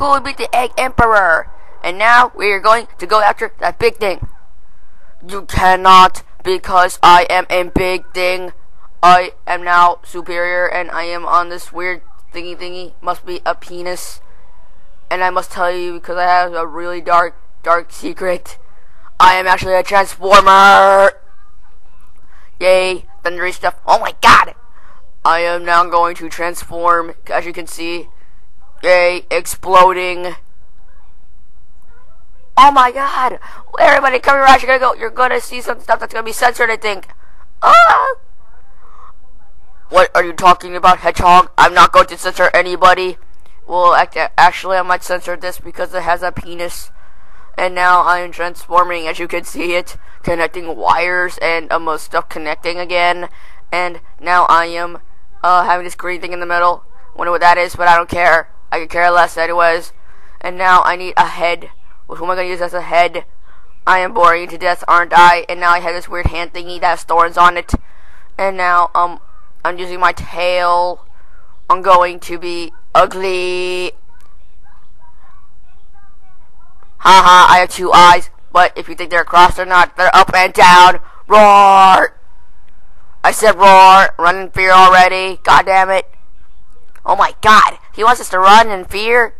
Cool, we beat the Egg Emperor. And now we are going to go after that big thing. You cannot, because I am a big thing. I am now superior, and I am on this weird thingy thingy. Must be a penis. And I must tell you, because I have a really dark, dark secret. I am actually a transformer. Yay, thundery stuff. Oh my god! I am now going to transform, as you can see. Yay, exploding. Oh my god! Everybody come here, you're gonna go, you're gonna see some stuff that's gonna be censored, I think. Ah! What are you talking about, Hedgehog? I'm not going to censor anybody. Well, actually, I might censor this because it has a penis. And now I am transforming, as you can see it, connecting wires and almost stuff connecting again. And now I am uh, having this green thing in the middle. Wonder what that is, but I don't care. I could care less anyways. And now I need a head. Who am I going to use as a head? I am boring to death, aren't I? And now I have this weird hand thingy that has thorns on it. And now, um, I'm using my tail. I'm going to be ugly. Haha, I have two eyes. But if you think they're crossed or not, they're up and down. Roar! I said roar. Run in fear already. God damn it. Oh my god. He wants us to run in fear?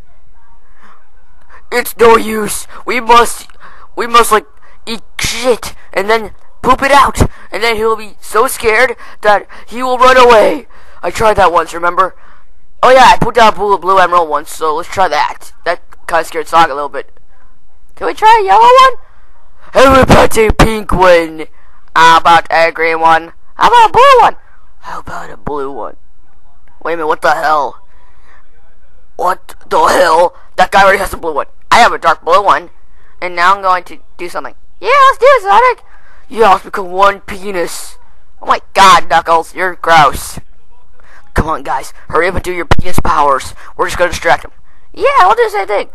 It's no use. We must, we must like eat shit and then poop it out. And then he'll be so scared that he will run away. I tried that once, remember? Oh yeah, I put down blue, blue emerald once, so let's try that. That kind of scared Sonic a little bit. Can we try a yellow one? A pink one? How about a green one? How about a blue one? How about a blue one? Wait a minute, what the hell? What the hell? That guy already has a blue one. I have a dark blue one. And now I'm going to do something. Yeah, let's do it, Sonic. Yeah, let's become one penis. Oh my god, Knuckles, you're gross. Come on, guys. Hurry up and do your penis powers. We're just to distract him. Yeah, we'll do the same thing.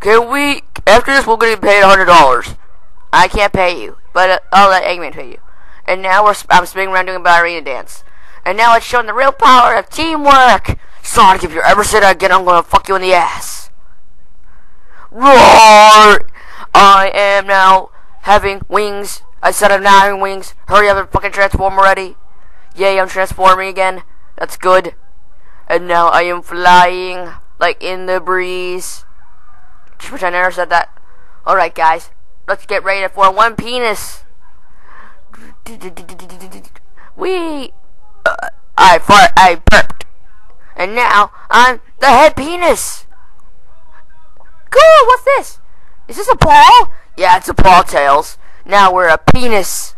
Can we, after this, we're to be paid $100. I can't pay you, but uh, I'll let Eggman pay you. And now we're, I'm spinning around doing a ballerina dance. And now it's showing the real power of teamwork. Sonic, if you're ever say that again, I'm gonna fuck you in the ass. Roar! I am now having wings. I said I'm now having wings. Hurry up and fucking transform already. Yay, I'm transforming again. That's good. And now I am flying, like in the breeze. Which I never said that. Alright, guys. Let's get ready for one penis. We. Uh, I fart. I burped. And now I'm the head penis. Cool. What's this? Is this a ball? Yeah, it's a ball, Tails. Now we're a penis.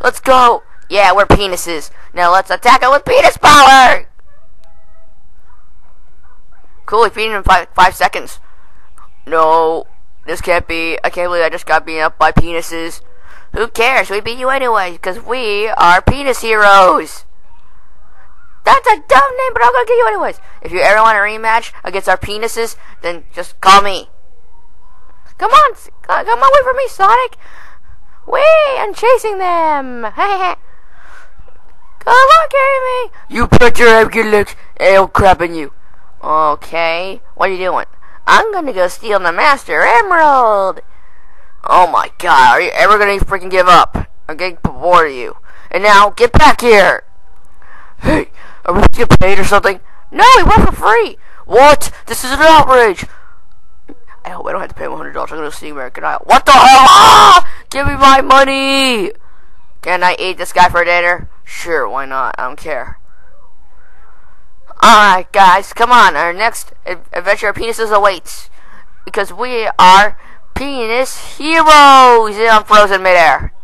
Let's go. Yeah, we're penises. Now let's attack it with penis power. Cool, we beat him in five, five seconds. No, this can't be. I can't believe I just got beaten up by penises. Who cares? We beat you anyway, because we are penis heroes. That's a dumb name, but I'm gonna get you anyways. If you ever want a rematch against our penises, then just call me. Come on, come wait for me, Sonic. Wait, I'm chasing them. come on, carry me. You put your head, look, eh, I'll crap in you. Okay, what are you doing? I'm gonna go steal the Master Emerald. Oh my god, are you ever gonna freaking give up? I'm getting bored of you. And now, get back here! Hey, are we gonna get paid or something? No, we went for free! What? This is an outrage! I hope I don't have to pay $100. I'm gonna see American Idol. What the hell? Ah! Give me my money! Can I eat this guy for dinner? Sure, why not? I don't care. Alright, guys, come on. Our next adventure of penises awaits. Because we are penis heroes in frozen midair.